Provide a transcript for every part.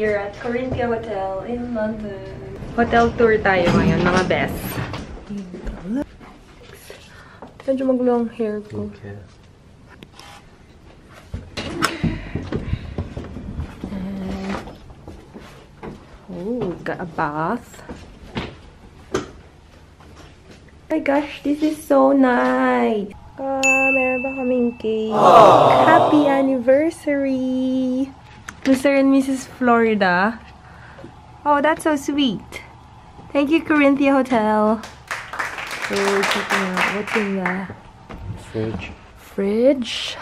here at Corinthia Hotel in London. Hotel tour tayo ngayon, mga best. Medyo magulo ang hair ko. Okay. Oh, got a bath. Oh my gosh, this is so nice. Ah, meron ba kaming cake? Happy anniversary! Mr. and Mrs. Florida. Oh, that's so sweet. Thank you, Corinthia Hotel. So, checking out what's in the Fridge. fridge.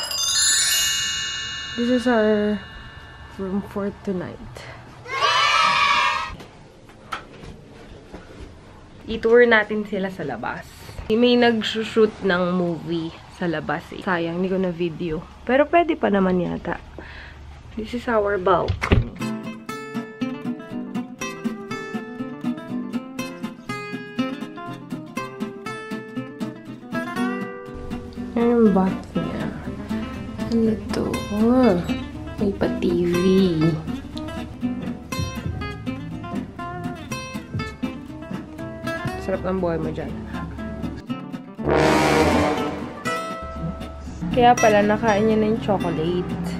This is our room for tonight. I-tour natin sila sa labas. May nag-shoot ng movie sa labas eh. Sayang, hindi ko na video. Pero pwede pa naman yata. This is our balcony. Yan yung niya. Ano to? Ah, may pa-TV. Sarap ng buhay mo dyan. Kaya pala, nakain niya na yung chocolate.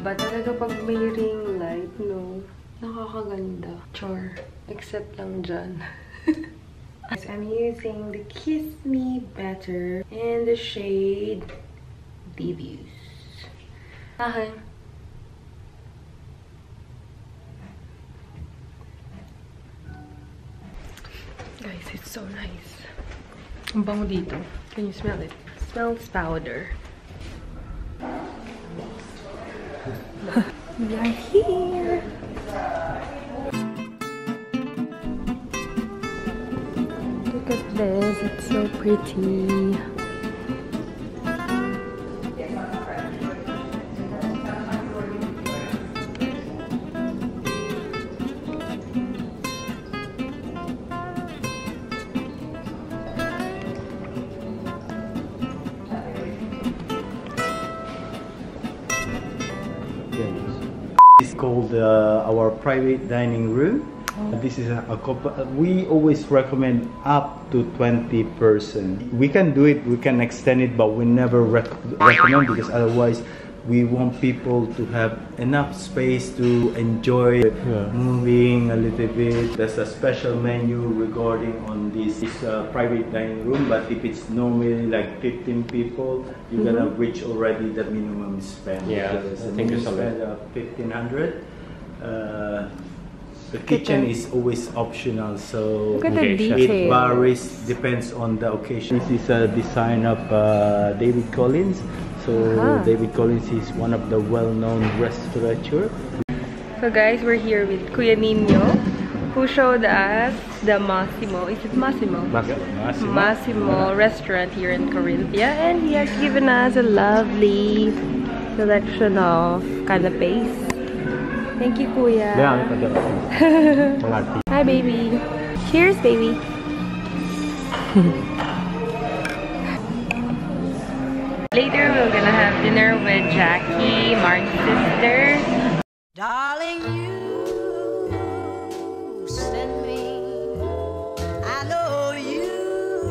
Iba talaga pag may ring light, no? Nakakaganda. Char. Except lang dyan. I'm using the Kiss Me Better in the shade Devious. Ahan. Guys, it's so nice. Ang bango dito. Can you smell it? Smells powder. We are here. Look at this. It's so pretty. Called uh, our private dining room. This is a, a couple, we always recommend up to 20 person. We can do it, we can extend it, but we never rec recommend because otherwise we want people to have enough space to enjoy moving a little bit. There's a special menu regarding on this, this uh, private dining room, but if it's normally like 15 people, you're gonna reach already the minimum spend. Yeah, Because I the think minimum it's a spend uh, 1500. Uh, the kitchen is always optional, so Look at the Okay, chef. it varies depends on the occasion. This is a design of uh, David Collins. So Aha. David Collins is one of the well-known restaurateur. So guys, we're here with Kuya Nino, who showed us the Massimo. Is it Massimo? Massimo. Massimo restaurant here in Corinthia and he has given us a lovely selection of canapes. Thank you, Kuya. Hi, baby. Cheers, baby. Jackie, Mark's sister. Darling, you send me. I know you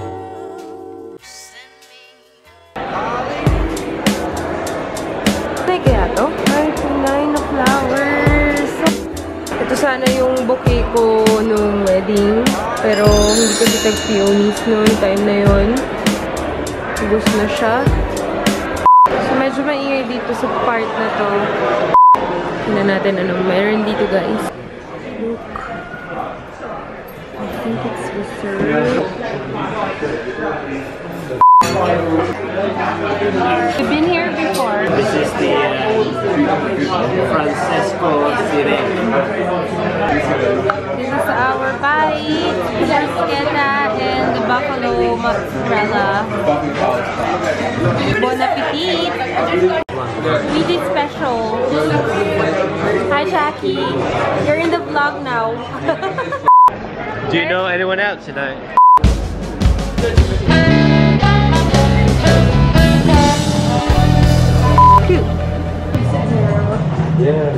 send me. May kaya to? Ay, kulay na flowers. Ito sana yung bouquet ko nung wedding. Pero hindi ko dito peonies noong time na yon. Ubus na siya. Medyo maingay dito sa part na to. Tingnan natin anong meron dito guys. Look. I think it's reserved. We've been here before. This is the uh, Francesco Sire. This is our bite, bruschetta, and the buffalo mozzarella. Bon We did special. Hi, Jackie. You're in the vlog now. Do you know anyone out tonight? Cute. Yeah,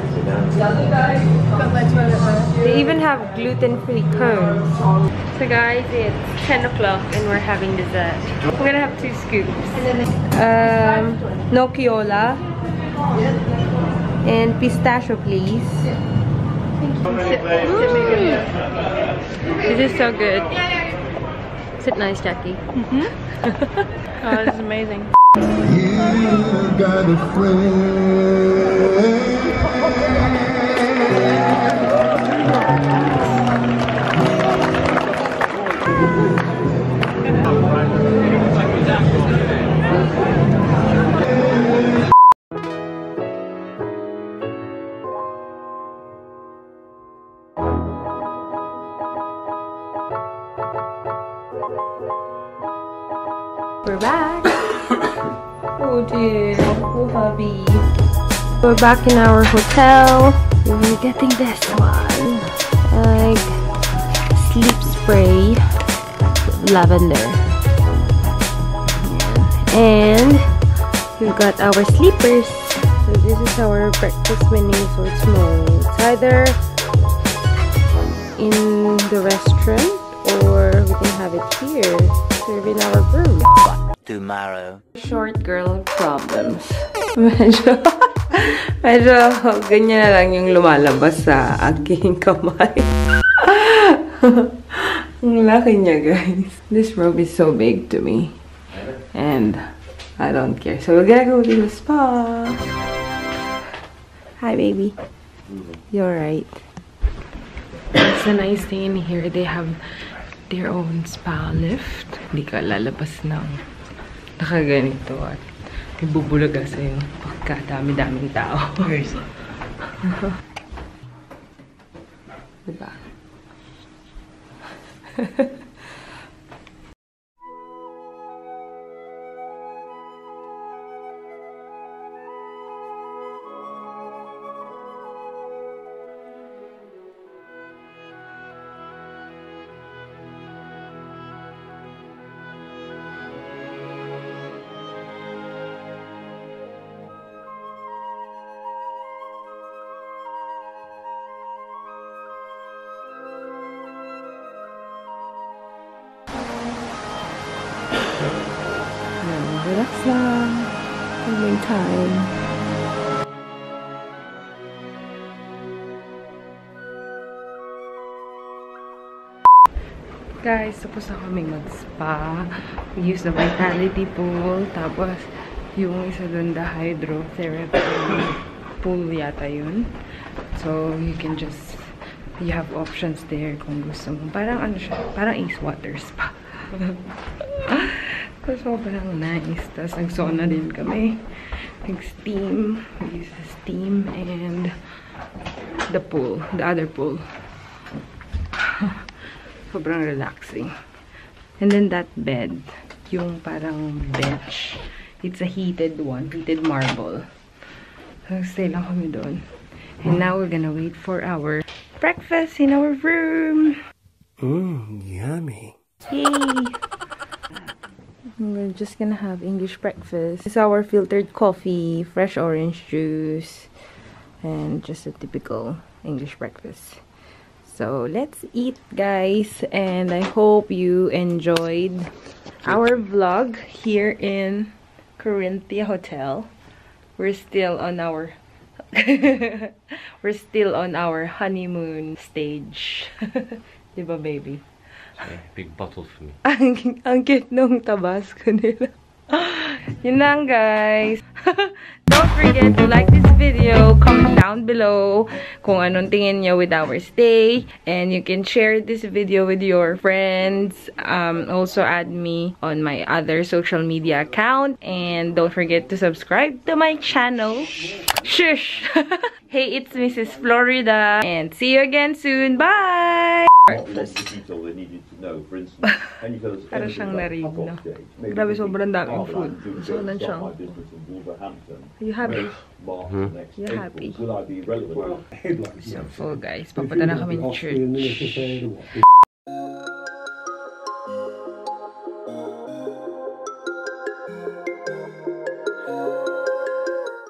have gluten-free cones. So guys, it's 10 o'clock and we're having dessert. We're gonna have two scoops. Um, Nociola and pistachio, please. Mm. This is so good. Is it nice, Jackie? Oh, this is amazing. You got a friend. We're back. oh dear, oh hubby. We're back in our hotel. We're getting this one. Like sleep spray lavender. And we've got our sleepers. So this is our breakfast menu. So it's more it's either in the restaurant or we can have it here, served in our room. Tomorrow. Short girl problems. Medyo, medyo ganyan na lang yung lumalabas sa aking kamay. Ang laki niya, guys. This robe is so big to me. And I don't care. So we're gonna go to the spa. Hi, baby. You're right. It's a nice thing in here. They have their own spa lift. Hindi ka lalabas ng nakaganito at may bubulaga sa'yo pagka dami-daming tao. diba? Lang. Having time. Guys, tapos na kami mag-spa. We use the vitality pool. Tapos, yung isa dun, the hydrotherapy pool yata yun. So, you can just, you have options there kung gusto mo. Parang ano siya, parang ice water spa. so, sobrang nice. Tapos, nag-sauna din kami. Nag-steam. We use the steam and the pool, the other pool. sobrang relaxing. And then that bed, yung parang bench, it's a heated one, heated marble. So, stay lang kami doon. And now we're gonna wait for our breakfast in our room. Mmm, yummy. Yay! We're just gonna have English breakfast. It's our filtered coffee, fresh orange juice, and just a typical English breakfast. So let's eat, guys, and I hope you enjoyed our vlog here in Corinthia Hotel. We're still on our we're still on our honeymoon stage. diba, baby? Big bottle for me. ang, ang cute nung tabasco nila. Yun lang, guys. Don't forget to like this video, comment down below kung anong tingin nyo with our stay. And you can share this video with your friends. Um, also add me on my other social media account. And don't forget to subscribe to my channel. Shush! hey, it's Mrs. Florida. And see you again soon. Bye! What lots of detail they needed to know, for instance, and you Para siyang narinig, no? Grabe, sobrang daming food. So, nan siya. Are you happy? Happy. I be relevant? So guys. Papunta na kami ng church.